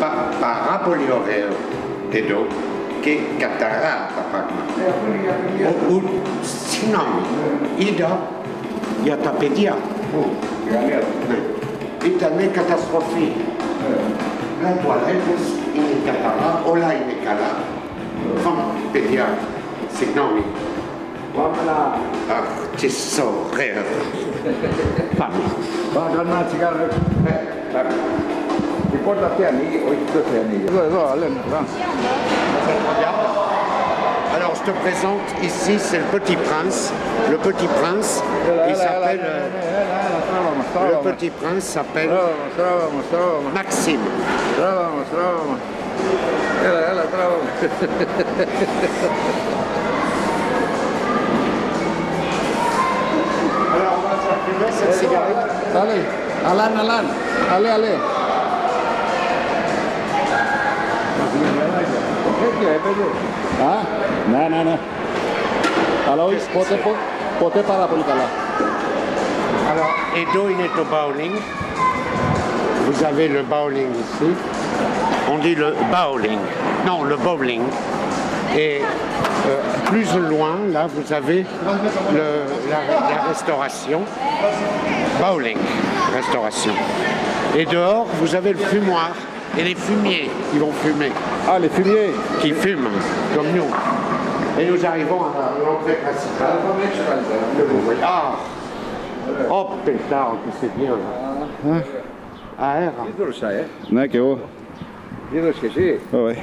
pa- parapolioreo edo che catarata pagma. O u sinami ida ya tapedia. Ita ne catastrophe. La toilette in catara o la in cala. Fam pedia sinami. Ah, ci so rare. Cigaro. Ti porta a te anni o i tuoi anni? Alors je te présente ici, c'est le petit prince. Le petit prince, il s'appelle. Le petit prince s'appelle Maxime. Alors on va cette cigarette. Allez, Alan, Alan. Allez, allez. Α, ναι, ναι, ναι. Αλλά όχι, ποτέ, πο- ποτέ πάρα πολύ καλά. Alors, Edo, il est au bowling. Vous avez le bowling ici. On dit le bowling. Non, le bowling. Et euh, plus loin, là, vous avez le- la, la restauration. Bowling, restauration. Et dehors, vous avez le fumoir et les fumiers qui vont fumer, Α, les fumiers. qui fument, comme nous. Et nous arrivons à l'entrée principale. que vous voyez. Ah Oh pétard, que c'est bien là. Hein Air. Τι δώσα, ε. Ναι, και εγώ. Τι δώσε και εσύ. Ωραία.